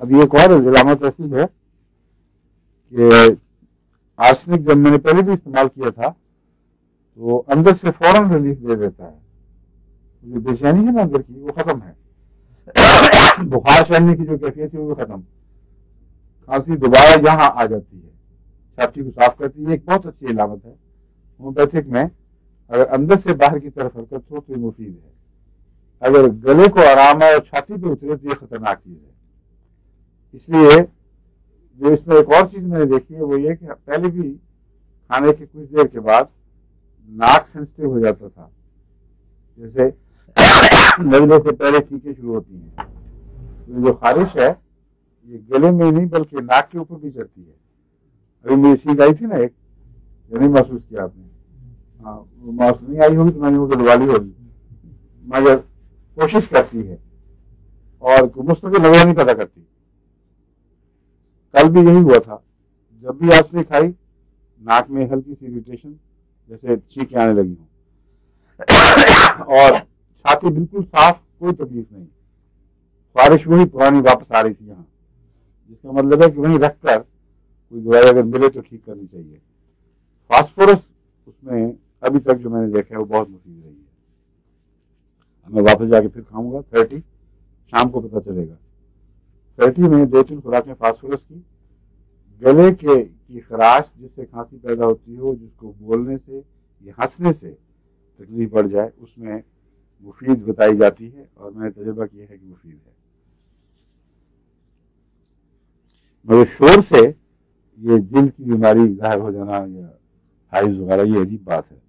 अब एक और इलामत ऐसी है कि आर्सनिक जब मैंने पहले भी इस्तेमाल किया था तो अंदर से फ़ौरन रिलीफ दे देता है। जो बेचैनी है ना अंदर की, वो खत्म है। बुखार चढ़ने की जो कैफियत है वो खत्म। खांसी दोबारा यहाँ आ जाती है। छाती को साफ़ करती है एक बहुत अच्छी इलामत है। होम्योपैथिक में, अगर अंदर से बाहर की तरफ़ हरकत हो तो ये मुफीद है। अगर गले को आराम है और छाती पे उतरे तो ये खतरनाक चीज़ है। इसलिए जो इसमें एक और चीज़ मैंने देखी है, वो ये कि पहले भी खाने के कुछ देर के बाद नाक सेंसिटिव हो जाता था। जैसे नज़रों से पहले चीखें शुरू होती हैं। तो जो खारिश है, ये गले में नहीं, बल्कि नाक के ऊपर भी चढ़ती है। अभी मेरी सीख आई थी ना एक जो नहीं महसूस किया आपने। हाँ महसूस नहीं आई होगी तो मैंने वो दिलवाली होगी। मगर कोशिश करती है। और मुस्तकिल नज़र नहीं पैदा करती। कल भी यही हुआ था। जब भी आसनी खाई, नाक में हल्की सी इरिटेशन जैसे चीखें आने लगी हूँ। और छाती बिल्कुल साफ़, कोई तकलीफ़ नहीं। बारिश वही पुरानी वापस आ रही थी यहाँ। जिसका मतलब है कि वहीं रखकर कोई दवाई अगर मिले तो ठीक करनी चाहिए। फास्फोरस, उसमें अभी तक जो मैंने देखा है, वो बहुत मुफीद रही है। मैं वापस जाके फिर खाऊँगा, थर्टी। शाम को पता चलेगा। थर्टी में दो तीन खुराकें फास्फोरस की गले के, की खराश जिससे खांसी पैदा होती हो, जिसको बोलने से, या हंसने से तकलीफ़ बढ़ जाए, उसमें मुफीद बताई जाती है और मैंने तजर्बा किया है कि मुफीद है। मगर शोर से ये दिल की बीमारी ज़ाहिर हो जाना या हाइज वगैरह, ये अजीब बात है।